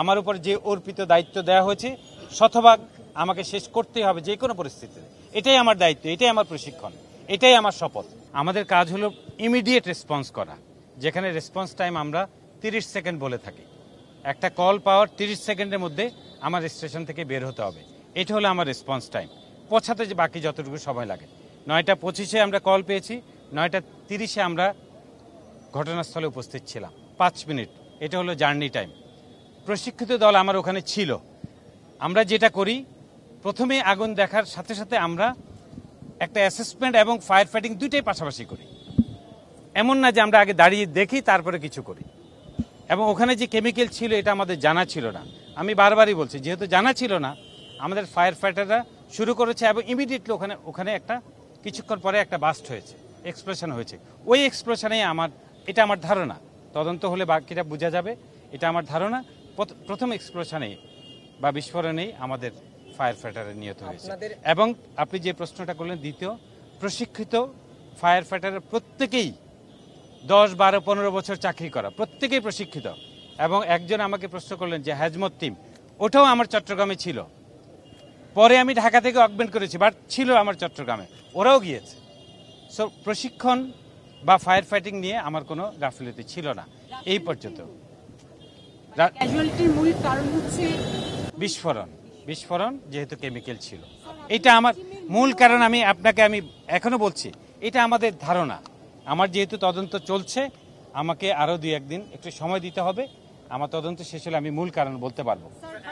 আমার উপর যে অর্পিত দায়িত্ব দেওয়া হয়েছে, শতভাগ আমাকে শেষ করতেই হবে যে কোনো পরিস্থিতিতে। এটাই আমার দায়িত্ব, এটাই আমার প্রশিক্ষণ, এটাই আমার শপথ। আমাদের কাজ হলো ইমিডিয়েট রেসপন্স করা, যেখানে রেসপন্স টাইম আমরা তিরিশ সেকেন্ড বলে থাকি। একটা কল পাওয়ার তিরিশ সেকেন্ডের মধ্যে আমার স্টেশন থেকে বের হতে হবে। এটা হলো আমার রেসপন্স টাইম পৌঁছাতে যে বাকি যতটুকু সময় লাগে। নয়টা পঁচিশে আমরা কল পেয়েছি, নয়টা তিরিশে আমরা ঘটনাস্থলে উপস্থিত ছিলাম। পাঁচ মিনিট, এটা হলো জার্নি টাইম প্রশিক্ষিত দল আমার ওখানে ছিল। আমরা যেটা করি, প্রথমে আগুন দেখার সাথে সাথে আমরা একটা অ্যাসেসমেন্ট এবং ফায়ার ফাইটিং দুইটাই পাশাপাশি করি। এমন না যে আমরা আগে দাঁড়িয়ে দেখি, তারপরে কিছু করি। এবং ওখানে যে কেমিক্যাল ছিল, এটা আমাদের জানা ছিল না। আমি বারবারই বলছি, যেহেতু জানা ছিল না, আমাদের ফায়ার ফাইটাররা শুরু করেছে এবং ইমিডিয়েটলি ওখানে ওখানে একটা, কিছুক্ষণ পরে একটা বাস্ট হয়েছে এক্সপ্লোশন হয়েছে। ওই এক্সপ্লোশনেই আমার, এটা আমার ধারণা। তদন্ত হলে বাকিটা বোঝা যাবে, এটা আমার ধারণা। প্রথম এক্সপ্লোশনেই বা বিস্ফোরণেই আমাদের ফায়ার ফাইটারের নিহত হয়েছে। এবং আপনি যে প্রশ্নটা করলেন দ্বিতীয় প্রশিক্ষিত ফায়ার ফাইটারের প্রত্যেকেই দশ বারো পনেরো বছর চাকরি করা প্রত্যেকেই প্রশিক্ষিত। এবং একজন আমাকে প্রশ্ন করলেন যে হ্যাজমত টিম ওটাও আমার চট্টগ্রামে ছিল। পরে আমি ঢাকা থেকে অগমেন্ট করেছি বাট ছিল আমার চট্টগ্রামে। ওরাও গিয়েছে। সো প্রশিক্ষণ বা ফায়ার ফাইটিং নিয়ে আমার কোনো গাফিলতি ছিল না। এই পর্যন্ত। ক্যাজুয়ালিটির মূল কারণ হচ্ছে বিস্ফোরণ। বিস্ফোরণ যেহেতু কেমিক্যাল ছিল। এটা আমার মূল কারণ আমি আপনাকে আমি এখনও বলছি এটা আমাদের ধারণা। আমার যেহেতু তদন্ত চলছে আমাকে আরও দুই একদিন একটু সময় দিতে হবে। আমার তদন্ত শেষ হলে আমি মূল কারণ বলতে পারব।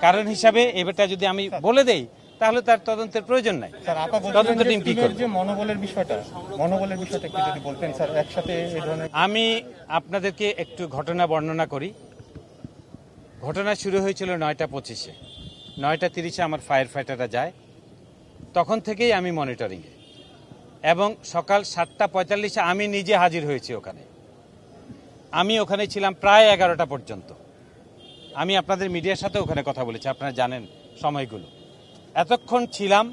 কারণ হিসাবে এবারটা যদি আমি বলে দেই তাহলে তার তদন্তের প্রয়োজন নাই। তদন্ত টিম কি করবে? মনোবলের বিষয়টা মনোবলের বিষয়টা একটু যদি বলতেন স্যার একসাথে আমি আপনাদেরকে একটু ঘটনা বর্ণনা করি। ঘটনা শুরু হয়েছিল নয়টা পঁচিশে। নয়টা তিরিশে আমার ফায়ার ফাইটাররা যায়। তখন থেকেই আমি মনিটরিংয়ে এবং সকাল সাতটা পঁয়তাল্লিশে আমি নিজে হাজির হয়েছি ওখানে। আমি ওখানে ছিলাম প্রায় এগারোটা পর্যন্ত। আমি আপনাদের মিডিয়ার সাথে ওখানে কথা বলেছি, আপনারা জানেন সময়গুলো। এতক্ষণ ছিলাম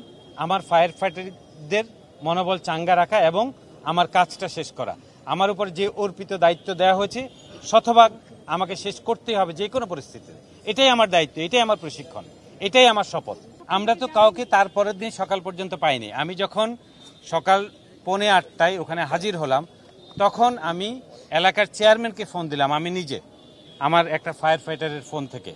আমার ফায়ার ফাইটারদের মনোবল চাঙ্গা রাখা এবং আমার কাজটা শেষ করা। আমার উপর যে অর্পিত দায়িত্ব দেওয়া হয়েছে, শতভাগ আমাকে শেষ করতেই হবে যে কোনো পরিস্থিতিতে। এটাই আমার দায়িত্ব, এটাই আমার প্রশিক্ষণ, এটাই আমার শপথ। আমরা তো কাউকে তারপরের দিন সকাল পর্যন্ত পাইনি। আমি যখন সকাল পৌনে আটটায় ওখানে হাজির হলাম, তখন আমি এলাকার চেয়ারম্যানকে ফোন দিলাম, আমি নিজে, আমার একটা ফায়ার ফাইটারের ফোন থেকে।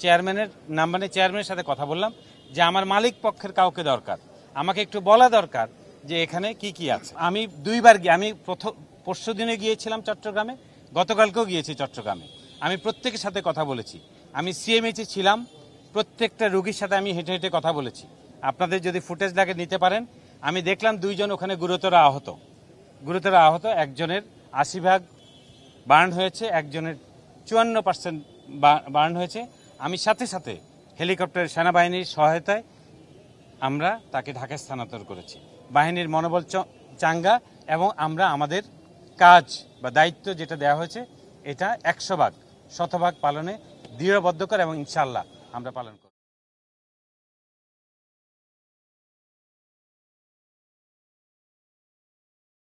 চেয়ারম্যানের নাম্বারে চেয়ারম্যানের সাথে কথা বললাম যে, আমার মালিক পক্ষের কাউকে দরকার। আমাকে একটু বলা দরকার যে, এখানে কি কি আছে? আমি দুইবার গিয়ে, আমি প্রথম পরশু দিনে গিয়েছিলাম চট্টগ্রামে গতকালকেও গিয়েছি চট্টগ্রামে। আমি প্রত্যেকের সাথে কথা বলেছি। আমি সিএমএইচে ছিলাম, প্রত্যেকটা রুগীর সাথে আমি হেঁটে হেঁটে কথা বলেছি। আপনাদের যদি ফুটেজ লাগে নিতে পারেন। আমি দেখলাম দুইজন ওখানে গুরুতর আহত। গুরুতর আহত, একজনের আশি ভাগ বার্ন হয়েছে, একজনের চুয়ান্ন পার্সেন্ট বার্ন হয়েছে। আমি সাথে সাথে হেলিকপ্টার সেনাবাহিনীর সহায়তায় আমরা তাকে ঢাকায় স্থানান্তর করেছি। বাহিনীর মনোবল চাঙ্গা এবং আমরা আমাদের কাজ বা দায়িত্ব যেটা দেওয়া হয়েছে, এটা একশো ভাগ, শতভাগ পালনে দৃঢ়বদ্ধকর এবং ইনশাল্লাহ আমরা পালন করব।